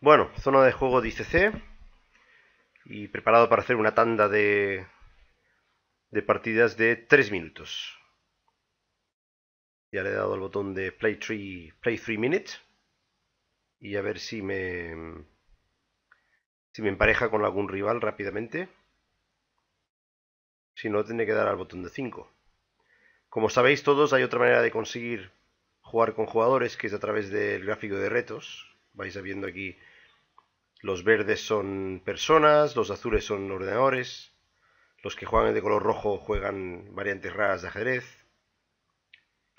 Bueno, zona de juego de ICC y preparado para hacer una tanda de, de partidas de 3 minutos. Ya le he dado al botón de Play 3, play 3 Minutes y a ver si me, si me empareja con algún rival rápidamente. Si no, tendré que dar al botón de 5. Como sabéis todos, hay otra manera de conseguir jugar con jugadores que es a través del gráfico de retos. Vais viendo aquí los verdes son personas, los azules son ordenadores, los que juegan de color rojo juegan variantes raras de ajedrez.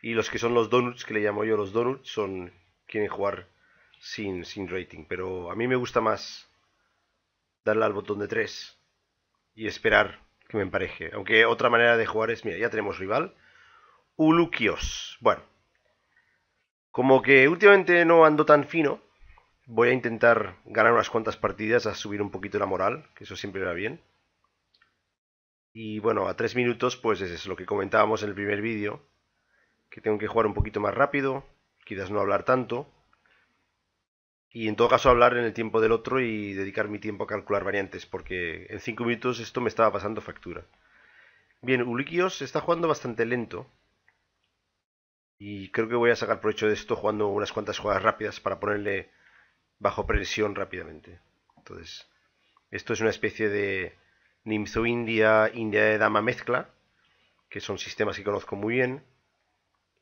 Y los que son los donuts, que le llamo yo los donuts, son quieren jugar sin, sin rating. Pero a mí me gusta más darle al botón de 3 y esperar que me empareje. Aunque otra manera de jugar es, mira, ya tenemos rival. Ulukios. Bueno. Como que últimamente no ando tan fino, voy a intentar ganar unas cuantas partidas a subir un poquito la moral, que eso siempre va bien. Y bueno, a 3 minutos, pues es lo que comentábamos en el primer vídeo, que tengo que jugar un poquito más rápido, quizás no hablar tanto, y en todo caso hablar en el tiempo del otro y dedicar mi tiempo a calcular variantes, porque en 5 minutos esto me estaba pasando factura. Bien, Ulikios está jugando bastante lento, y creo que voy a sacar provecho de esto jugando unas cuantas jugadas rápidas para ponerle bajo presión rápidamente. Entonces, esto es una especie de Nimzo India, India de Dama mezcla, que son sistemas que conozco muy bien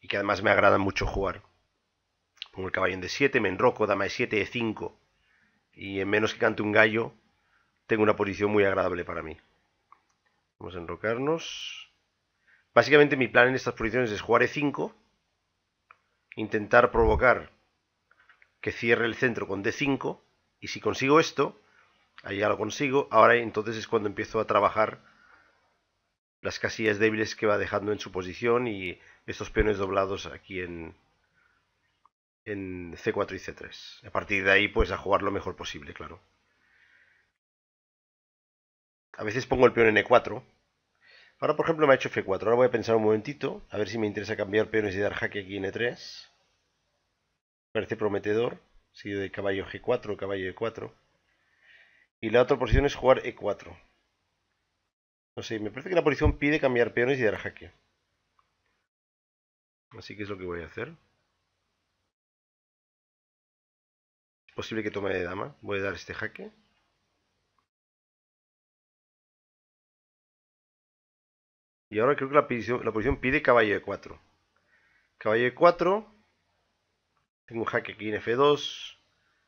y que además me agradan mucho jugar. Pongo el caballo en D7, me enroco, dama de 7, E5 y en menos que cante un gallo tengo una posición muy agradable para mí. Vamos a enrocarnos. Básicamente mi plan en estas posiciones es jugar E5, intentar provocar que cierre el centro con D5 y si consigo esto, ahí ya lo consigo, ahora entonces es cuando empiezo a trabajar las casillas débiles que va dejando en su posición y estos peones doblados aquí en, en C4 y C3. A partir de ahí pues a jugar lo mejor posible, claro. A veces pongo el peón en E4. Ahora por ejemplo me ha hecho F4. Ahora voy a pensar un momentito, a ver si me interesa cambiar peones y dar jaque aquí en E3. Parece prometedor. Sigue de caballo G4, caballo E4. Y la otra posición es jugar E4. No sé, me parece que la posición pide cambiar peones y dar jaque. Así que es lo que voy a hacer. Es posible que tome de dama. Voy a dar este jaque. Y ahora creo que la posición, la posición pide caballo E4. Caballo E4 tengo un jaque aquí en F2.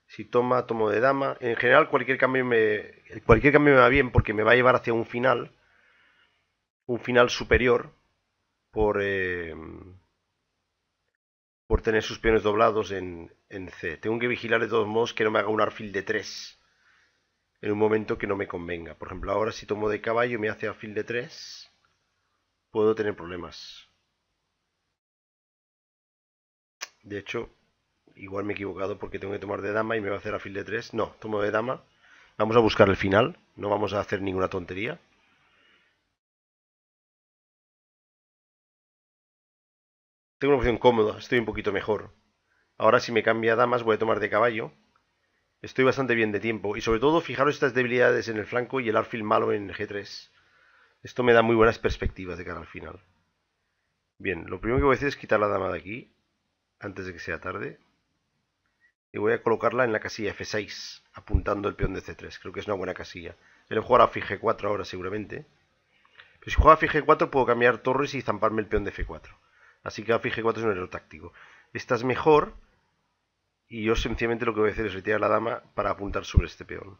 Si toma, tomo de dama. En general cualquier cambio me, cualquier cambio me va bien porque me va a llevar hacia un final. Un final superior. Por, eh, por tener sus peones doblados en, C. Tengo que vigilar de todos modos que no me haga un alfil de 3 en un momento que no me convenga. Por ejemplo, ahora si tomo de caballo y me hace alfil de 3, puedo tener problemas. De hecho, Igual me he equivocado porque tengo que tomar de dama y me va a hacer a fil de 3. No, tomo de dama. Vamos a buscar el final. No vamos a hacer ninguna tontería. Tengo una opción cómoda. Estoy un poquito mejor. Ahora si me cambia damas voy a tomar de caballo. Estoy bastante bien de tiempo. Y sobre todo fijaros estas debilidades en el flanco y el alfil malo en G3. Esto me da muy buenas perspectivas de cara al final. Bien, lo primero que voy a hacer es quitar la dama de aquí. Antes de que sea tarde y voy a colocarla en la casilla F6, apuntando el peón de C3. Creo que es una buena casilla. Él jugará a G4 ahora seguramente. Pero si juega a G4 puedo cambiar torres y zamparme el peón de F4. Así que a G4 es un error táctico. Esta es mejor y yo sencillamente lo que voy a hacer es retirar la dama para apuntar sobre este peón.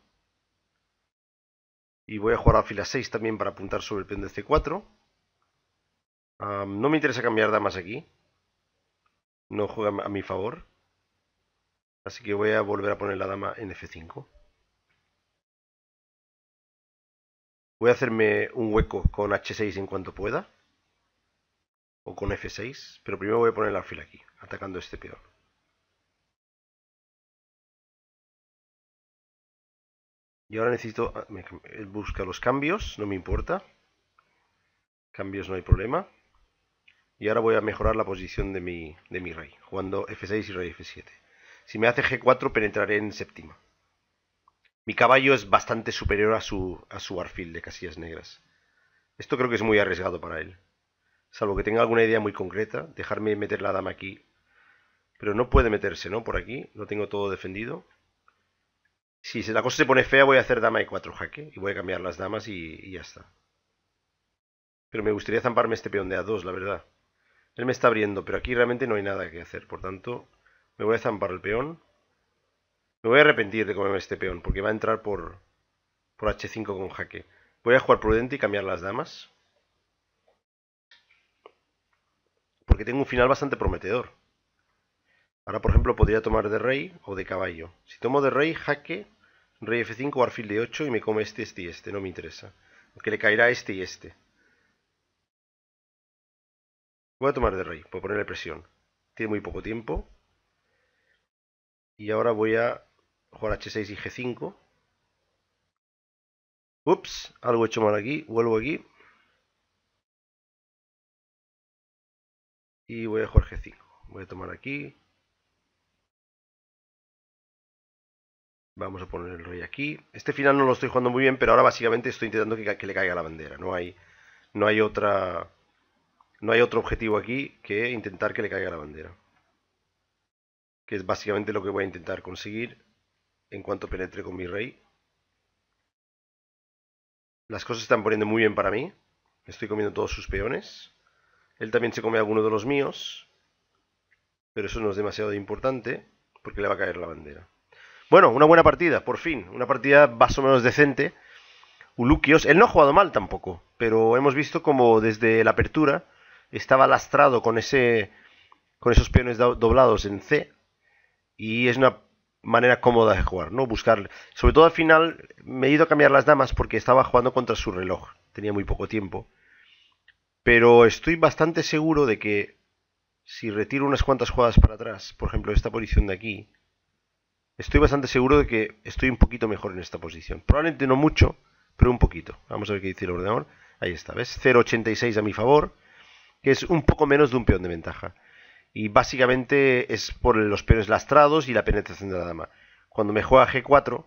Y voy a jugar a fila 6 también para apuntar sobre el peón de C4. no me interesa cambiar damas aquí. No juega a mi favor. Así que voy a volver a poner la dama en F5. Voy a hacerme un hueco con H6 en cuanto pueda. O con F6. Pero primero voy a poner el alfil aquí, atacando este peón. Y ahora necesito... Ah, él busca los cambios, no me importa. Cambios no hay problema. Y ahora voy a mejorar la posición de mi, de mi rey, jugando F6 y rey F7. Si me hace G4 penetraré en séptima. mi caballo es bastante superior a su, a su arfil de casillas negras. Esto creo que es muy arriesgado para él. Salvo que tenga alguna idea muy concreta, dejarme meter la dama aquí. Pero no puede meterse, ¿no? Por aquí, lo tengo todo defendido. Si la cosa se pone fea, voy a hacer dama de 4 jaque. Y voy a cambiar las damas y, ya está. Pero me gustaría zamparme este peón de A2, la verdad. Él me está abriendo, pero aquí realmente no hay nada que hacer. Por tanto, me voy a zampar el peón. Me voy a arrepentir de comerme este peón, porque va a entrar por, por H5 con jaque. Voy a jugar prudente y cambiar las damas. Porque tengo un final bastante prometedor. Ahora, por ejemplo, podría tomar de rey o de caballo. Si tomo de rey, jaque, rey F5 o alfil de 8 y me come este, este y este. No me interesa. Aunque le caerá este y este. Voy a tomar de rey, por ponerle presión. Tiene muy poco tiempo. Y ahora voy a jugar H6 y G5. Ups, algo he hecho mal aquí. Vuelvo aquí. Y voy a jugar G5. Voy a tomar aquí. Vamos a poner el rey aquí. Este final no lo estoy jugando muy bien, pero ahora básicamente estoy intentando que, le caiga la bandera. No hay, no hay otra, no hay otro objetivo aquí que intentar que le caiga la bandera. Que es básicamente lo que voy a intentar conseguir en cuanto penetre con mi rey. Las cosas están poniendo muy bien para mí. Estoy comiendo todos sus peones. Él también se come alguno de los míos. Pero eso no es demasiado importante porque le va a caer la bandera. Bueno, una buena partida, por fin. Una partida más o menos decente. Ulukios, él no ha jugado mal tampoco, pero hemos visto como desde la apertura estaba lastrado con ese con esos peones doblados en C y es una manera cómoda de jugar, ¿no? Buscar, sobre todo al final me he ido a cambiar las damas porque estaba jugando contra su reloj, tenía muy poco tiempo. Pero estoy bastante seguro de que si retiro unas cuantas jugadas para atrás, por ejemplo, esta posición de aquí, Estoy bastante seguro de que estoy un poquito mejor en esta posición. Probablemente no mucho, pero un poquito. Vamos a ver qué dice el ordenador. Ahí está, ¿ves? 0.86 a mi favor, que es un poco menos de un peón de ventaja. Y básicamente es por los peones lastrados y la penetración de la dama. Cuando me juega G4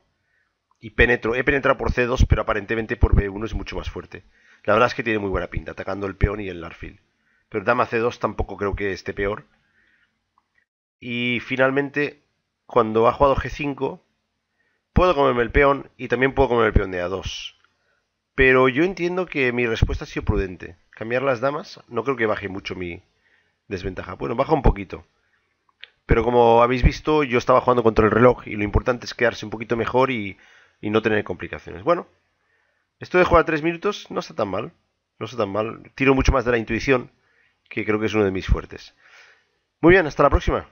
y penetro, he penetrado por C2, pero aparentemente por B1 es mucho más fuerte. La verdad es que tiene muy buena pinta, atacando el peón y el alfil. Pero dama C2 tampoco creo que esté peor. Y finalmente cuando ha jugado G5, puedo comerme el peón y también puedo comer el peón de A2. Pero yo entiendo que mi respuesta ha sido prudente. Cambiar las damas, no creo que baje mucho mi desventaja. Bueno, baja un poquito. Pero como habéis visto, yo estaba jugando contra el reloj y lo importante es quedarse un poquito mejor y, y no tener complicaciones. Bueno, esto de jugar 3 minutos no está tan mal. No está tan mal. Tiro mucho más de la intuición, que creo que es uno de mis fuertes. Muy bien, hasta la próxima.